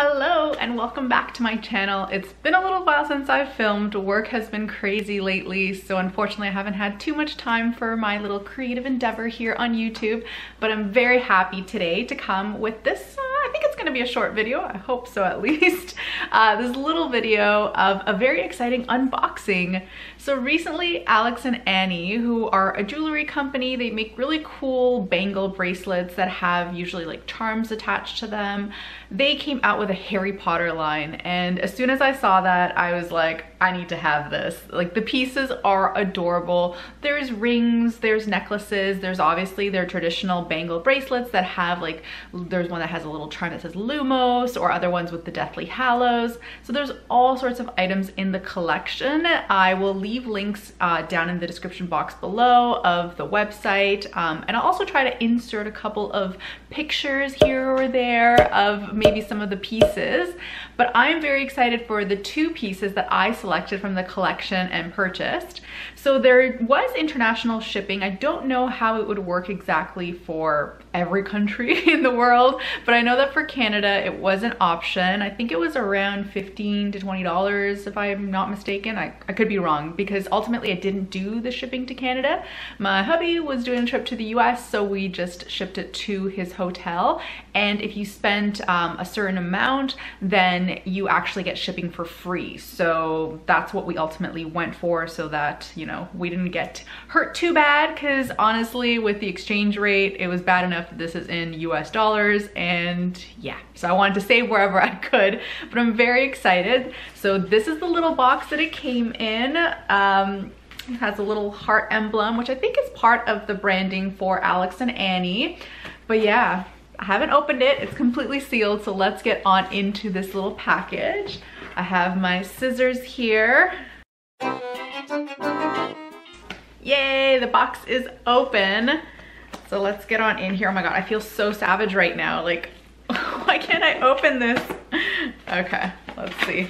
Hello and welcome back to my channel. It's been a little while since I've filmed. Work has been crazy lately, so unfortunately I haven't had too much time for my little creative endeavor here on YouTube, but I'm very happy today to come with this gonna be a short video, I hope so at least. Uh, this little video of a very exciting unboxing. So recently, Alex and Ani, who are a jewelry company, they make really cool bangle bracelets that have usually like charms attached to them. They came out with a Harry Potter line and as soon as I saw that, I was like, I need to have this. Like the pieces are adorable. There's rings, there's necklaces, there's obviously their traditional bangle bracelets that have like, there's one that has a little charm that says Lumos or other ones with the Deathly Hallows. So there's all sorts of items in the collection. I will leave links uh, down in the description box below of the website. Um, and I'll also try to insert a couple of pictures here or there of maybe some of the pieces. But I'm very excited for the two pieces that I selected from the collection and purchased. So there was international shipping. I don't know how it would work exactly for every country in the world, but I know that for Canada it was an option. I think it was around 15 to $20 if I'm not mistaken. I, I could be wrong because ultimately I didn't do the shipping to Canada. My hubby was doing a trip to the US so we just shipped it to his hotel and if you spent um, a certain amount then you actually get shipping for free. So that's what we ultimately went for so that, you know, we didn't get hurt too bad because honestly with the exchange rate, it was bad enough that this is in US dollars and yeah. So I wanted to save wherever I could, but I'm very excited. So this is the little box that it came in. Um, it has a little heart emblem, which I think is part of the branding for Alex and Ani. But yeah, I haven't opened it. It's completely sealed, so let's get on into this little package. I have my scissors here. Yay, the box is open. So let's get on in here. Oh my God, I feel so savage right now. Like, why can't I open this? Okay, let's see.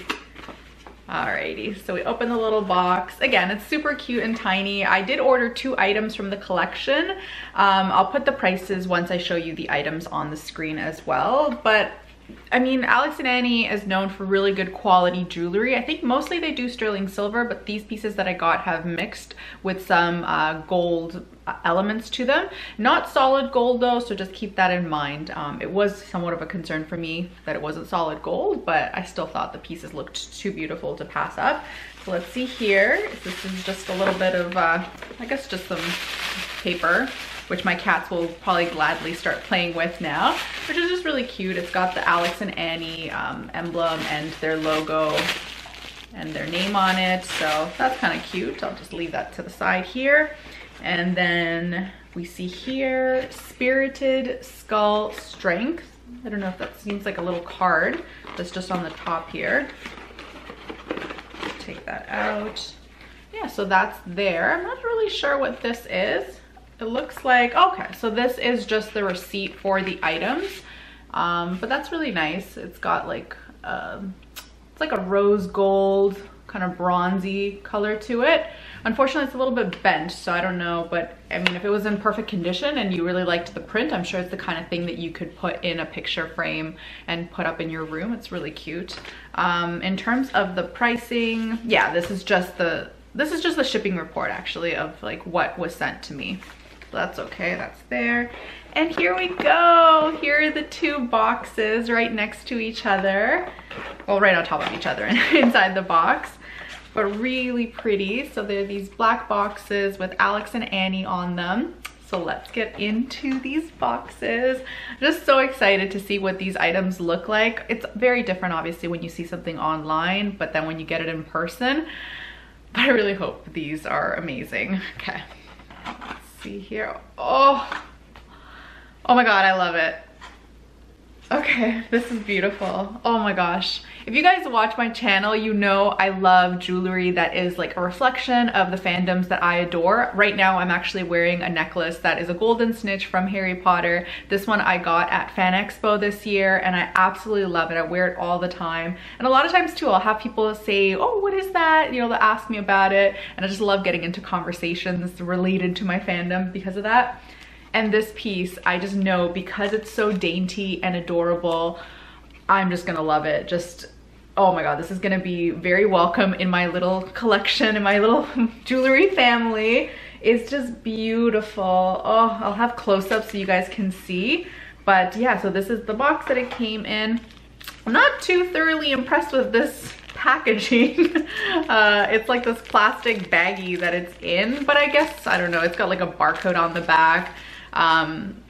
Alrighty, so we open the little box. Again, it's super cute and tiny. I did order two items from the collection. Um, I'll put the prices once I show you the items on the screen as well. But I mean, Alex and Ani is known for really good quality jewelry. I think mostly they do sterling silver, but these pieces that I got have mixed with some uh, gold uh, elements to them. Not solid gold though, so just keep that in mind. Um, it was somewhat of a concern for me that it wasn't solid gold, but I still thought the pieces looked too beautiful to pass up. So let's see here. This is just a little bit of, uh, I guess just some paper which my cats will probably gladly start playing with now, which is just really cute. It's got the Alex and Ani um, emblem and their logo and their name on it. So that's kind of cute. I'll just leave that to the side here. And then we see here, Spirited Skull Strength. I don't know if that seems like a little card that's just on the top here. Take that out. Yeah, so that's there. I'm not really sure what this is. It looks like, okay, so this is just the receipt for the items. Um, but that's really nice. It's got like, um, it's like a rose gold, kind of bronzy color to it. Unfortunately, it's a little bit bent, so I don't know, but I mean, if it was in perfect condition and you really liked the print, I'm sure it's the kind of thing that you could put in a picture frame and put up in your room. It's really cute. Um, in terms of the pricing, yeah, this is just the, this is just the shipping report actually of like what was sent to me that's okay, that's there. And here we go. Here are the two boxes right next to each other. Well, right on top of each other inside the box. But really pretty. So they're these black boxes with Alex and Ani on them. So let's get into these boxes. Just so excited to see what these items look like. It's very different obviously when you see something online, but then when you get it in person, but I really hope these are amazing. Okay, see here. Oh, oh my God, I love it. Okay, this is beautiful. Oh my gosh. If you guys watch my channel, you know I love jewelry that is like a reflection of the fandoms that I adore. Right now, I'm actually wearing a necklace that is a golden snitch from Harry Potter. This one I got at Fan Expo this year and I absolutely love it. I wear it all the time. And a lot of times too, I'll have people say, oh, what is that? You know, they'll ask me about it. And I just love getting into conversations related to my fandom because of that. And this piece, I just know because it's so dainty and adorable, I'm just gonna love it. Just, oh my God, this is gonna be very welcome in my little collection, in my little jewelry family. It's just beautiful. Oh, I'll have close-ups so you guys can see. But yeah, so this is the box that it came in. I'm not too thoroughly impressed with this packaging. uh, it's like this plastic baggie that it's in, but I guess, I don't know, it's got like a barcode on the back. Um,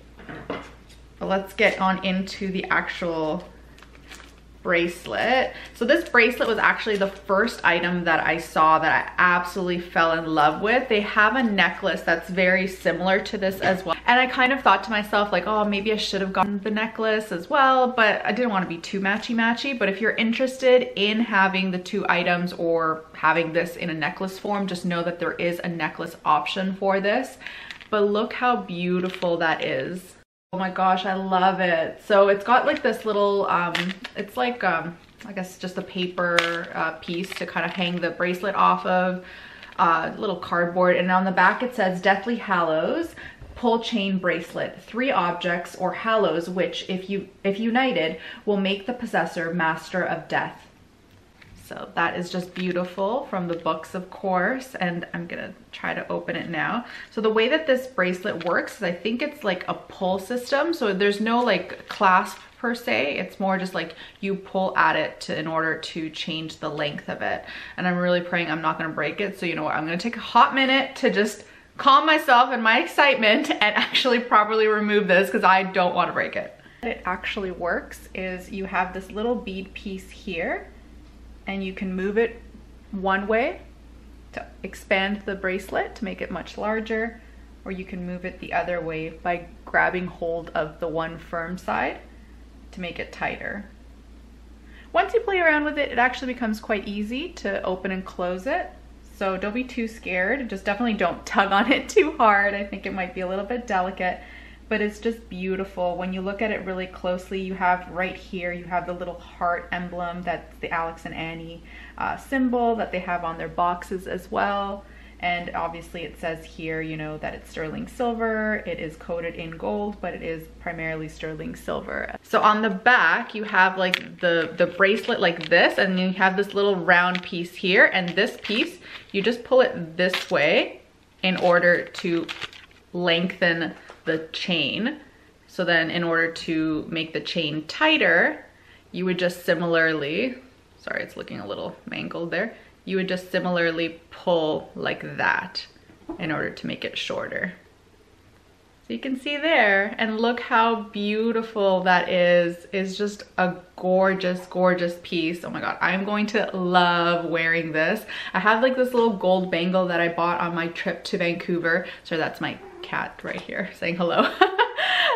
let's get on into the actual bracelet. So this bracelet was actually the first item that I saw that I absolutely fell in love with. They have a necklace that's very similar to this as well. And I kind of thought to myself like, oh, maybe I should have gotten the necklace as well, but I didn't want to be too matchy-matchy. But if you're interested in having the two items or having this in a necklace form, just know that there is a necklace option for this. But look how beautiful that is. Oh my gosh, I love it. So it's got like this little, um, it's like, um, I guess just a paper uh, piece to kind of hang the bracelet off of, uh, little cardboard. And on the back it says Deathly Hallows pull chain bracelet, three objects or hallows which if you if united will make the possessor master of death. So that is just beautiful from the books, of course, and I'm gonna try to open it now. So the way that this bracelet works is I think it's like a pull system. So there's no like clasp per se. It's more just like you pull at it to, in order to change the length of it. And I'm really praying I'm not gonna break it. So you know what, I'm gonna take a hot minute to just calm myself and my excitement and actually properly remove this because I don't wanna break it. It actually works is you have this little bead piece here and you can move it one way to expand the bracelet to make it much larger or you can move it the other way by grabbing hold of the one firm side to make it tighter. Once you play around with it, it actually becomes quite easy to open and close it. So don't be too scared. Just definitely don't tug on it too hard. I think it might be a little bit delicate but it's just beautiful. When you look at it really closely, you have right here, you have the little heart emblem that's the Alex and Ani uh, symbol that they have on their boxes as well. And obviously it says here, you know, that it's sterling silver. It is coated in gold, but it is primarily sterling silver. So on the back, you have like the, the bracelet like this, and you have this little round piece here. And this piece, you just pull it this way in order to lengthen the chain. So then in order to make the chain tighter, you would just similarly, sorry, it's looking a little mangled there. You would just similarly pull like that in order to make it shorter. So you can see there, and look how beautiful that is. It's just a gorgeous, gorgeous piece. Oh my God, I'm going to love wearing this. I have like this little gold bangle that I bought on my trip to Vancouver. So that's my cat right here saying hello. um,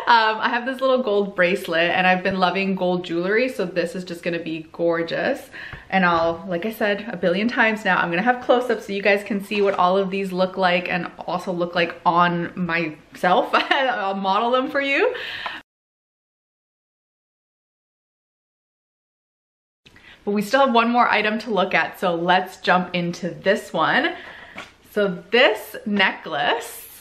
I have this little gold bracelet and I've been loving gold jewelry. So this is just gonna be gorgeous. And I'll, like I said a billion times now, I'm gonna have close-ups so you guys can see what all of these look like and also look like on myself. I'll model them for you. But we still have one more item to look at, so let's jump into this one. So this necklace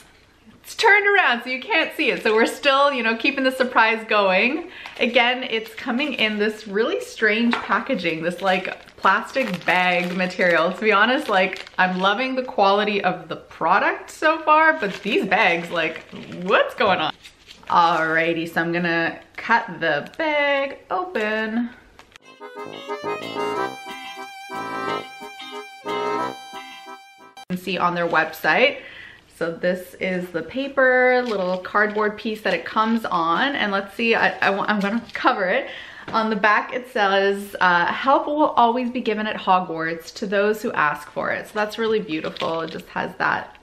it's turned around so you can't see it. So we're still, you know, keeping the surprise going. Again, it's coming in this really strange packaging, this like plastic bag material. To be honest, like I'm loving the quality of the product so far, but these bags, like what's going on? Alrighty, so I'm gonna cut the bag open. You can see on their website so this is the paper, little cardboard piece that it comes on. And let's see, I, I, am gonna cover it. On the back it says, uh, help will always be given at Hogwarts to those who ask for it. So that's really beautiful. It just has that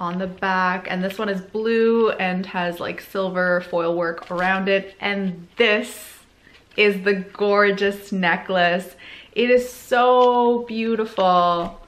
on the back. And this one is blue and has like silver foil work around it. And this is the gorgeous necklace. It is so beautiful.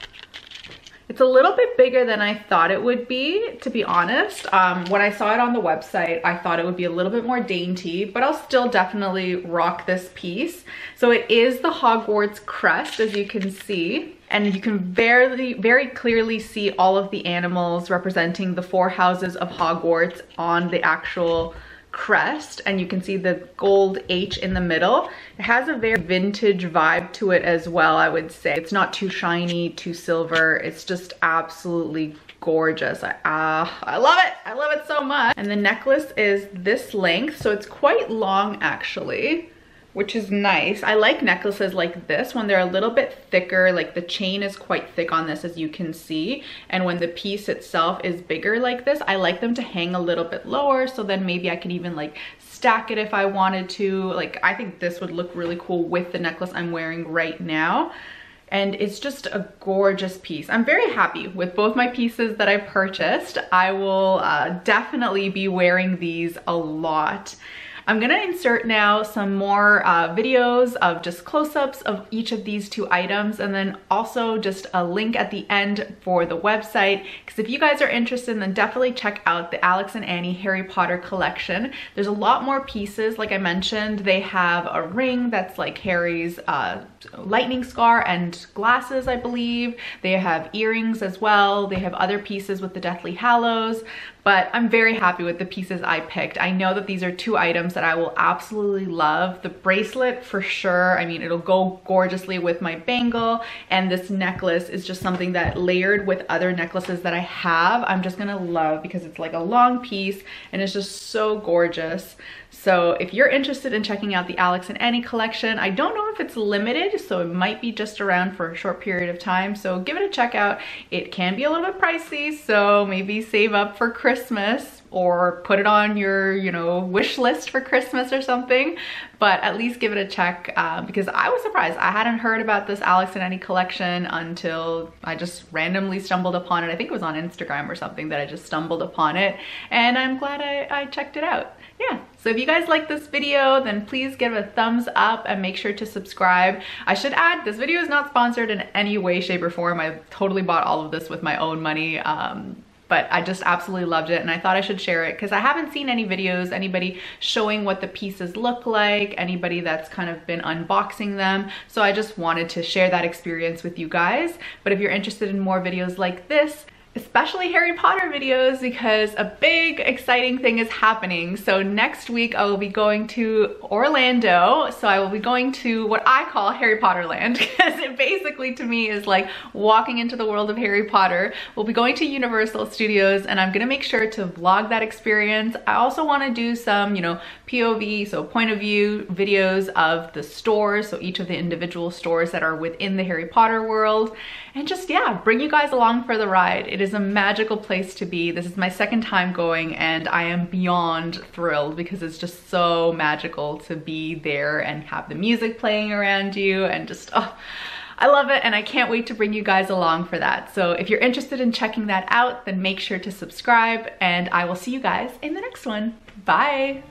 It's a little bit bigger than I thought it would be, to be honest. Um, when I saw it on the website, I thought it would be a little bit more dainty, but I'll still definitely rock this piece. So it is the Hogwarts crest, as you can see. And you can very, very clearly see all of the animals representing the four houses of Hogwarts on the actual crest and you can see the gold H in the middle. It has a very vintage vibe to it as well, I would say. It's not too shiny, too silver. It's just absolutely gorgeous. I, uh, I love it. I love it so much. And the necklace is this length, so it's quite long actually which is nice. I like necklaces like this when they're a little bit thicker, like the chain is quite thick on this as you can see. And when the piece itself is bigger like this, I like them to hang a little bit lower so then maybe I can even like stack it if I wanted to. Like I think this would look really cool with the necklace I'm wearing right now. And it's just a gorgeous piece. I'm very happy with both my pieces that I purchased. I will uh, definitely be wearing these a lot. I'm gonna insert now some more uh, videos of just close-ups of each of these two items and then also just a link at the end for the website because if you guys are interested then definitely check out the Alex and Ani Harry Potter collection. There's a lot more pieces like I mentioned. They have a ring that's like Harry's uh, lightning scar and glasses I believe. They have earrings as well. They have other pieces with the Deathly Hallows but I'm very happy with the pieces I picked. I know that these are two items that I will absolutely love. The bracelet for sure, I mean, it'll go gorgeously with my bangle and this necklace is just something that layered with other necklaces that I have, I'm just gonna love because it's like a long piece and it's just so gorgeous. So if you're interested in checking out the Alex and Ani collection, I don't know if it's limited, so it might be just around for a short period of time. So give it a check out. It can be a little bit pricey, so maybe save up for Christmas or put it on your, you know, wish list for Christmas or something, but at least give it a check uh, because I was surprised. I hadn't heard about this Alex and Ani collection until I just randomly stumbled upon it. I think it was on Instagram or something that I just stumbled upon it and I'm glad I, I checked it out yeah, so if you guys like this video, then please give a thumbs up and make sure to subscribe. I should add, this video is not sponsored in any way, shape, or form. I totally bought all of this with my own money. Um, but I just absolutely loved it and I thought I should share it because I haven't seen any videos, anybody showing what the pieces look like, anybody that's kind of been unboxing them. So I just wanted to share that experience with you guys. But if you're interested in more videos like this, especially Harry Potter videos because a big exciting thing is happening. So next week I will be going to Orlando. So I will be going to what I call Harry Potter land because it basically to me is like walking into the world of Harry Potter. We'll be going to Universal Studios and I'm gonna make sure to vlog that experience. I also wanna do some, you know, POV, so point of view videos of the stores, so each of the individual stores that are within the Harry Potter world and just, yeah, bring you guys along for the ride. It is a magical place to be. This is my second time going and I am beyond thrilled because it's just so magical to be there and have the music playing around you and just, oh, I love it and I can't wait to bring you guys along for that. So if you're interested in checking that out, then make sure to subscribe and I will see you guys in the next one. Bye.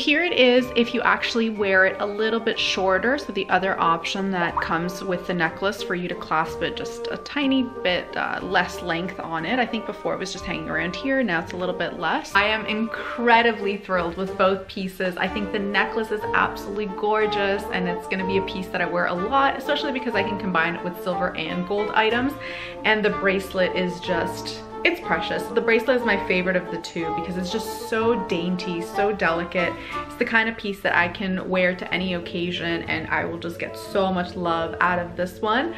Here it is if you actually wear it a little bit shorter. So the other option that comes with the necklace for you to clasp it just a tiny bit uh, less length on it. I think before it was just hanging around here. Now it's a little bit less. I am incredibly thrilled with both pieces. I think the necklace is absolutely gorgeous and it's gonna be a piece that I wear a lot, especially because I can combine it with silver and gold items. And the bracelet is just it's precious. The bracelet is my favorite of the two because it's just so dainty, so delicate. It's the kind of piece that I can wear to any occasion and I will just get so much love out of this one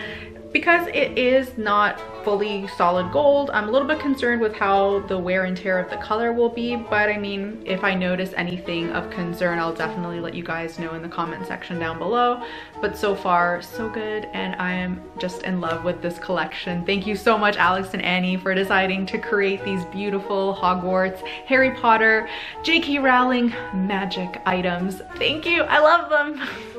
because it is not fully solid gold, I'm a little bit concerned with how the wear and tear of the color will be, but I mean, if I notice anything of concern, I'll definitely let you guys know in the comment section down below. But so far, so good, and I am just in love with this collection. Thank you so much, Alex and Ani for deciding to create these beautiful Hogwarts, Harry Potter, J.K. Rowling magic items. Thank you, I love them.